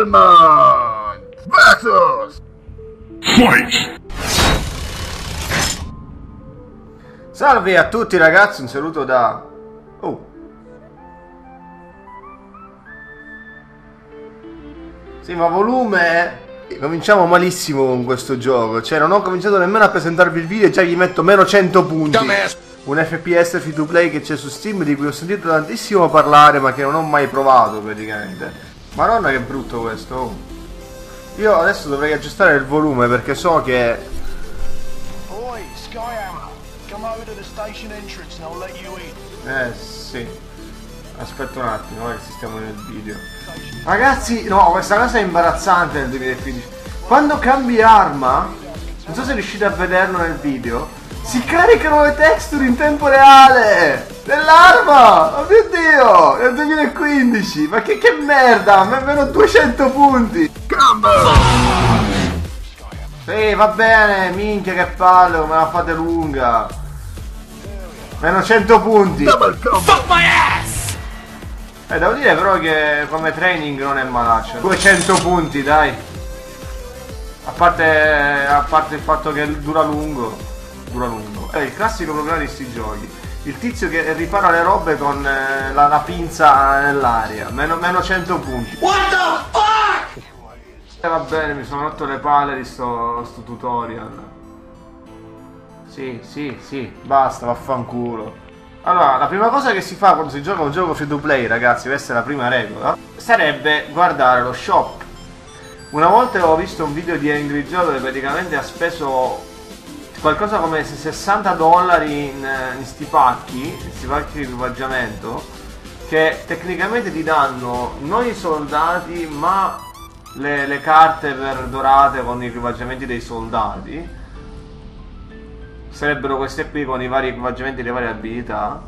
Stallman versus Fight! Salve a tutti ragazzi, un saluto da... Oh. Sì, ma volume... Cominciamo malissimo con questo gioco, cioè non ho cominciato nemmeno a presentarvi il video e già gli metto meno 100 punti. Un FPS free to play che c'è su Steam di cui ho sentito tantissimo parlare ma che non ho mai provato praticamente. Madonna che brutto questo. oh. Io adesso dovrei aggiustare il volume perché so che Oi, Skyhammer, come over to the station entrance and I'll let you in. Eh sì. Aspetta un attimo, eh, che sistemo nel video. Ragazzi, no, questa cosa è imbarazzante nel 2015. Quando cambi arma, non so se riuscite a vederlo nel video, si caricano le texture in tempo reale dell'arma! Oh mio dio! Nel 2015! Ma che, che merda! Ma meno 200 punti! Sì, va bene, minchia che palle, come la fate lunga! Meno 100 punti! Eh, devo dire però che come training non è malaccio. 200 punti, dai. A parte, a parte il fatto che dura lungo. Dura lungo. È il classico problema di sti giochi. Il tizio che ripara le robe con eh, la, la pinza nell'aria. Meno, meno 100 punti. What the fuck? Eh, va bene, mi sono rotto le palle di sto, sto tutorial. Sì, sì, sì, basta, vaffanculo. Allora, la prima cosa che si fa quando si gioca un gioco free to play, ragazzi, questa è la prima regola, sarebbe guardare lo shop. Una volta avevo visto un video di Angry Joe dove praticamente ha speso qualcosa come 60 dollari in, pacchi, in sti pacchi di equipaggiamento, che tecnicamente ti danno non i soldati, ma le, le carte per dorate con gli equipaggiamenti dei soldati. Sarebbero queste qui con i vari equipaggiamenti e le varie abilità.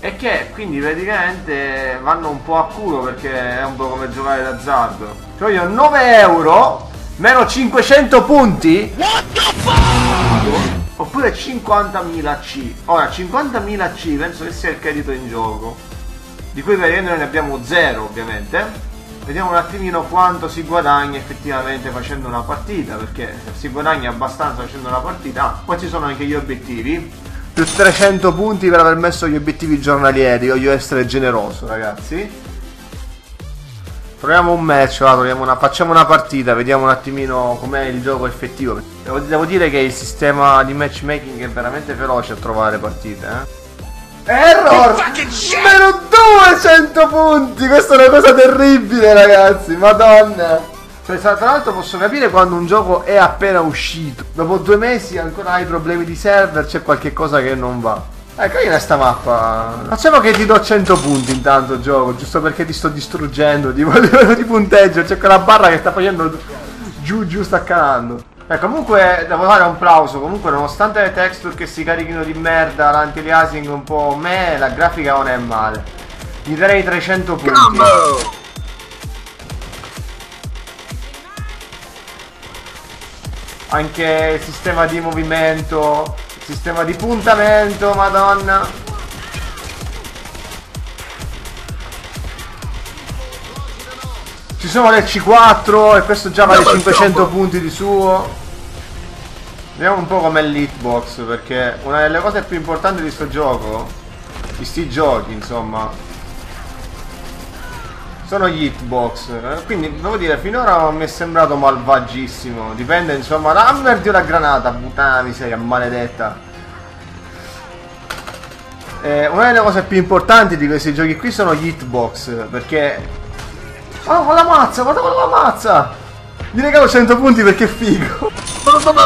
E che quindi praticamente vanno un po' a culo perché è un po' come giocare d'azzardo cioè io 9 euro meno 500 punti oppure 50.000 C ora 50.000 C penso che sia il credito in gioco di cui praticamente noi ne abbiamo 0 ovviamente Vediamo un attimino quanto si guadagna effettivamente facendo una partita, perché si guadagna abbastanza facendo una partita. Ah, poi ci sono anche gli obiettivi. Più 300 punti per aver messo gli obiettivi giornalieri, voglio essere generoso ragazzi. Proviamo un match, va, una- facciamo una partita, vediamo un attimino com'è il gioco effettivo. Devo, devo dire che il sistema di matchmaking è veramente veloce a trovare partite, eh. Error! Meno 200 punti! Questa è una cosa terribile, ragazzi! Madonna! Cioè, tra tra l'altro posso capire quando un gioco è appena uscito. Dopo due mesi ancora hai problemi di server, c'è qualche cosa che non va. Ecco, io sta mappa. Facciamo che ti do 100 punti intanto, gioco, giusto perché ti sto distruggendo. Tipo a livello di punteggio, c'è quella barra che sta facendo giù, giù, sta calando. Eh, comunque devo dare un plauso, comunque nonostante le texture che si carichino di merda, l'anti-aliasing un po' me, la grafica non è male. Gli darei 300 punti. Anche il sistema di movimento, sistema di puntamento, madonna. Ci sono le C4 e questo già vale 500 punti di suo. Vediamo un po' com'è l'hitbox perché una delle cose più importanti di sto gioco, di sti giochi insomma, sono gli hitbox. Eh, Quindi devo dire, finora non mi è sembrato malvagissimo. Dipende insomma, da merdi una granata, puttana miseria, maledetta. Eh, una delle cose più importanti di questi giochi qui sono gli hitbox perché Oh, la mazza, guarda la mazza! Gli regalo 100 punti perché è figo.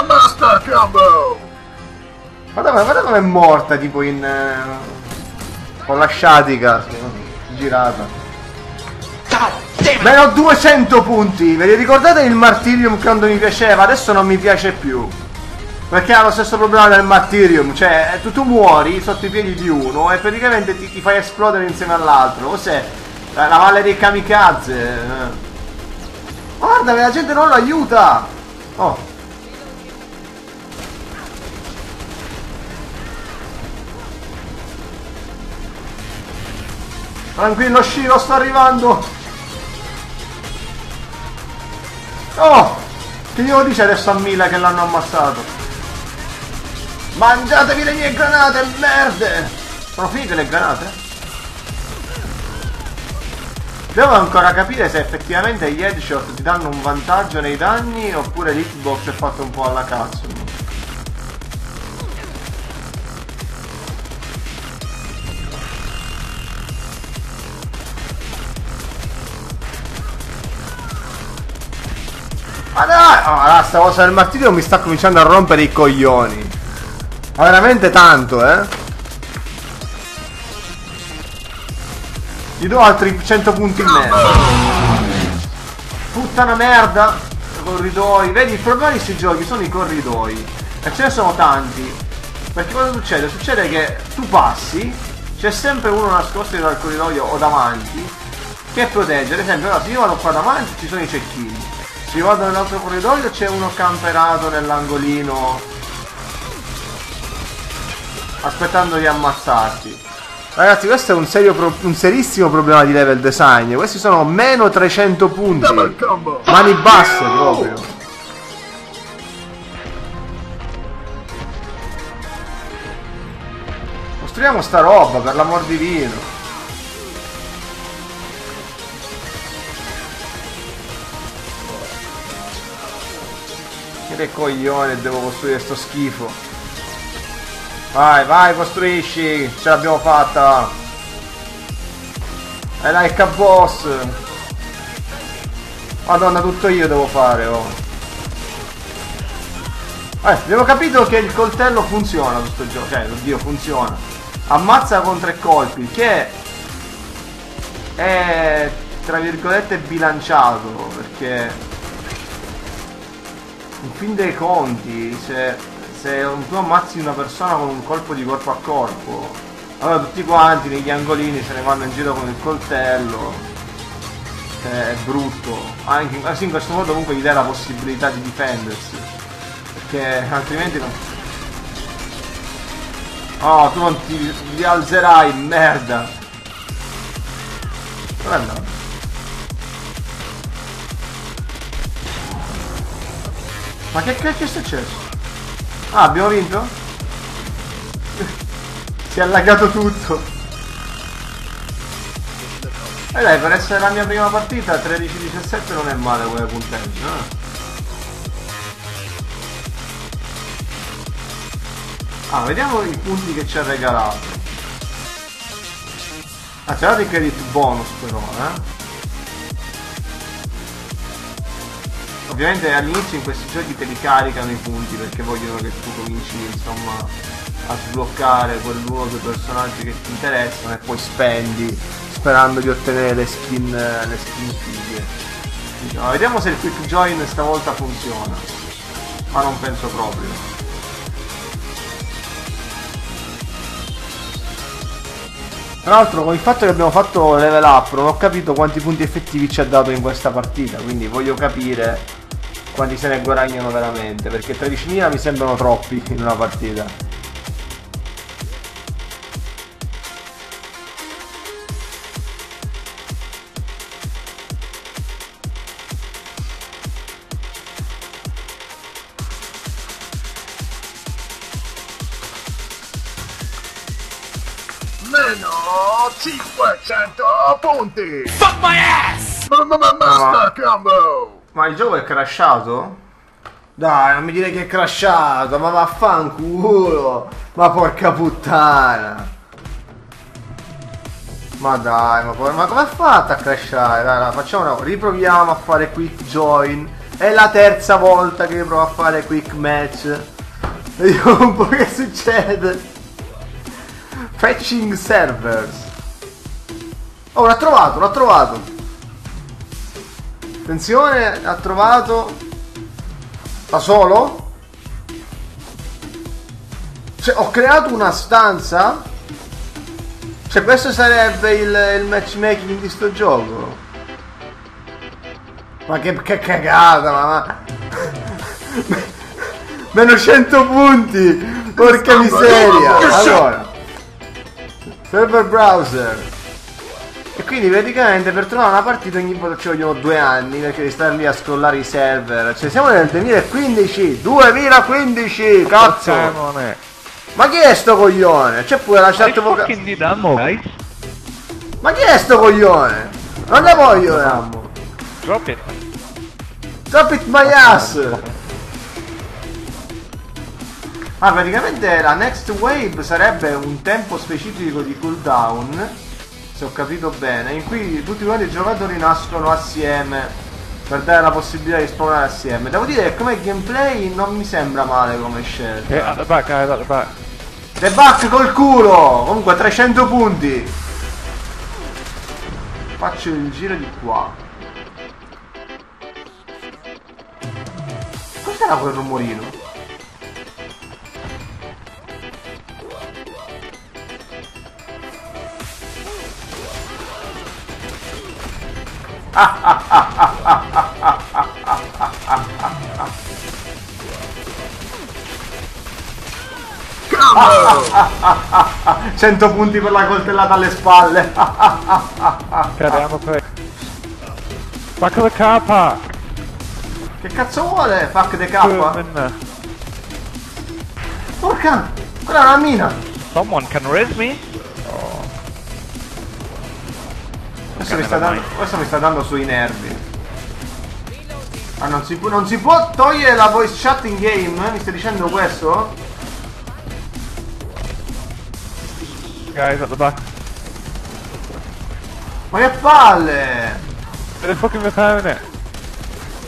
Master Combo! Guarda, guarda com'è morta, tipo in... eh, con la sciatica girata. Meno 200 punti! Ve li ricordate il Martyrium quando mi piaceva? Adesso non mi piace più. Perché ha lo stesso problema del Martyrium, cioè tu, tu muori sotto i piedi di uno e praticamente ti, ti fai esplodere insieme all'altro. Cos'è? La, la valle dei kamikaze. eh. Guarda, la gente non lo aiuta! Oh. Tranquillo Shiro, sto arrivando! Oh! Che glielo dice adesso a Mila che l'hanno ammazzato? Mangiatevi le mie granate, merde! Sono finite le granate? Devo ancora capire se effettivamente gli headshot ti danno un vantaggio nei danni oppure l'hitbox è fatto un po' alla cazzo. Ma dai! Allora, sta cosa del martirio mi sta cominciando a rompere i coglioni. Ma veramente tanto, eh? Gli do altri 100 punti in meno. Puttana merda. Corridoi. Vedi, il problema di questi giochi sono i corridoi. E ce ne sono tanti. Perché cosa succede? Succede che tu passi, c'è sempre uno nascosto dal corridoio o davanti che protegge. Ad esempio, allora, se io vado qua davanti ci sono i cecchini. Io vado nell'altro corridoio c'è uno camperato nell'angolino aspettando di ammazzarti. Ragazzi, questo è un, serio pro- un serissimo problema di level design. Questi sono meno 300 punti. Mani basse proprio. Costruiamo sta roba, per l'amor di Che coglione devo costruire sto schifo. Vai, vai, costruisci. Ce l'abbiamo fatta. È like boss. Madonna, tutto io devo fare, oh. Eh, abbiamo capito che il coltello funziona questo gioco. Cioè, oddio, funziona. Ammazza con tre colpi, che è tra virgolette bilanciato, perché in fin dei conti, se, se tu ammazzi una persona con un colpo di corpo a corpo, allora tutti quanti negli angolini se ne vanno in giro con il coltello, che è brutto. Anche sì, in questo modo comunque gli dai la possibilità di difendersi, perché altrimenti non... Oh, tu non ti rialzerai, merda! Dove è Ma che cacchio è successo? Ah, abbiamo vinto? si è allagato tutto. E dai, per essere la mia prima partita, 13-17 non è male come punteggio, eh? Ah, vediamo i punti che ci ha regalato. Ah, c'è dato i credit bonus però, eh? Ovviamente all'inizio in questi giochi te li caricano i punti perché vogliono che tu cominci insomma a sbloccare quell'uno o due personaggi che ti interessano e poi spendi sperando di ottenere le skin, le skin fighe. Diciamo, vediamo se il quick join stavolta funziona. Ma non penso proprio. Tra l'altro con il fatto che abbiamo fatto level up non ho capito quanti punti effettivi ci ha dato in questa partita, quindi voglio capire quanti se ne guadagnano veramente, perché 13.000 mi sembrano troppi in una partita. Meno 500 punti. Fuck my ass! Master combo. Ma il gioco è crashato? Dai, non mi dire che è crashato, ma vaffanculo! Ma porca puttana! Ma dai, ma, ma come ha fatto a crashare? Dai, dai, facciamo una riproviamo a fare quick join. È la terza volta che provo a fare quick match. Vediamo un po' che succede. Fetching servers. Oh, l'ha trovato, l'ha trovato. Attenzione, ha trovato. Da solo? Cioè, ho creato una stanza. Cioè, questo sarebbe il, il matchmaking di sto gioco. Ma che, che cagata, ma. ma- Meno 100 punti! Porca miseria! Allora. Server browser. E quindi praticamente per trovare una partita ogni volta ci vogliono due anni perché devi stare lì a scrollare i server. Cioè siamo nel 2015, 2015, cazzo! Simone. Ma chi è sto coglione? C'è pure la I chat vocale. Ma chi è sto coglione? Non ne voglio ammo. Drop it. Drop it my ass! Ah, praticamente la next wave sarebbe un tempo specifico di cooldown, se ho capito bene, in cui tutti quanti i giocatori nascono assieme per dare la possibilità di spawnare assieme. Devo dire che come gameplay non mi sembra male come scelta. Okay, at the back, at the back. The back col culo! Comunque 300 punti! Faccio il giro di qua. Cos'era quel rumorino? 100 punti per la coltellata alle spalle. Crate. Back of the park. che cazzo vuole? Fuck the K. Porca! Quella è una mina! Someone can raise me? Questo mi, sta dando, questo mi sta dando sui nervi. Ah, non si, può, non si può togliere la voice chat in game? Mi stai dicendo questo? Guys, at the back. Ma che palle! They're fucking repairing it.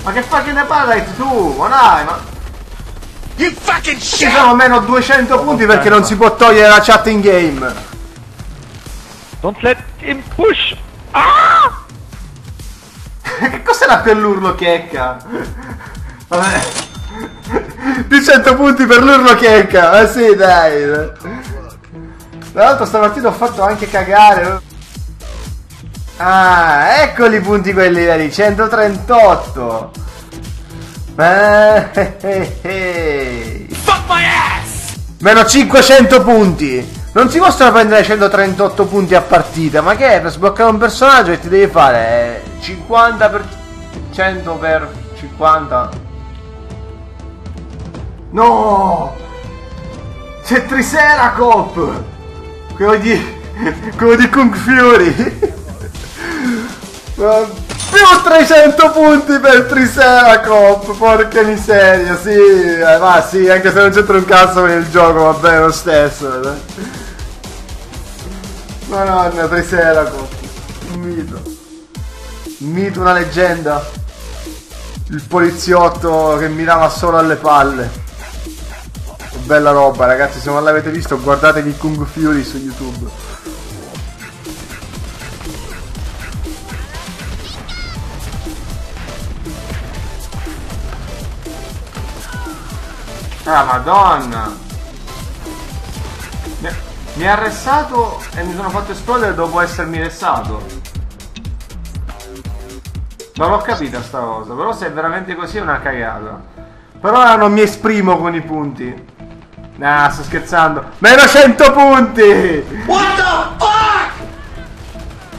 Ma che che ne parli tu? Ma dai, ma... You fucking Ci shit! sono meno 200 punti perché non si può togliere la chat in game. Don't let him push! Ah! che cos'era quell'urlo checca? Vabbè. Di 100 punti per l'urlo checca. Ma sì, dai. Tra l'altro stamattina ho fatto anche cagare. Ah, eccoli i punti quelli veri, 138. Eh, eh, eh. Fuck my ass! Meno 500 punti. Non si possono prendere 138 punti a partita. Ma che è? Per sbloccare un personaggio che ti devi fare eh, 50 per 100 per 50. No! C'è Triceracop! Quello di. quello di Kung Fury! Più 300 punti per Triceracop! Porca miseria, sì! eh, ma sì, anche se non c'entra un cazzo con il gioco, va bene lo stesso. Madonna, Triceracop! Un mito. Un mito, una leggenda. Il poliziotto che mirava solo alle palle. Bella roba ragazzi, se non l'avete visto guardatevi Kung Fury su YouTube. Ah madonna! Mi, ha arrestato e mi sono fatto esplodere dopo essermi restato. Non l'ho capita sta cosa, però se è veramente così è una cagata. Però ora non mi esprimo con i punti. Nah, sto scherzando. Meno 100 punti! What the fuck?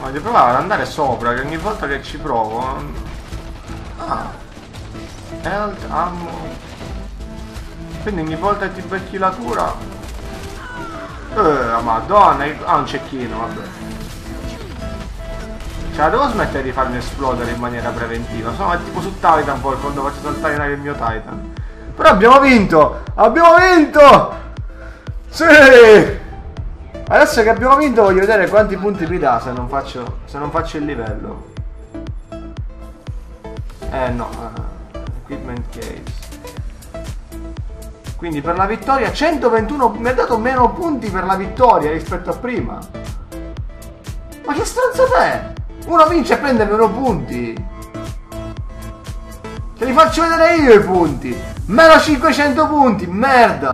Voglio provare ad andare sopra, che ogni volta che ci provo... Ah. Health, ammo... Quindi ogni volta che ti becchi la cura... Eh, madonna, ah un cecchino, vabbè. Cioè, devo smettere di farmi esplodere in maniera preventiva. Sono tipo su Titan poi quando faccio saltare in aria il mio Titan. Però abbiamo vinto! Abbiamo vinto! Sì! Adesso che abbiamo vinto voglio vedere quanti punti mi dà se non faccio, se non faccio il livello. Eh no, eh, equipment case. Quindi per la vittoria 121 mi ha dato meno punti per la vittoria rispetto a prima. Ma che stronzata è? Uno vince e prende meno punti. Te li faccio vedere io i punti. Meno 500 punti, merda.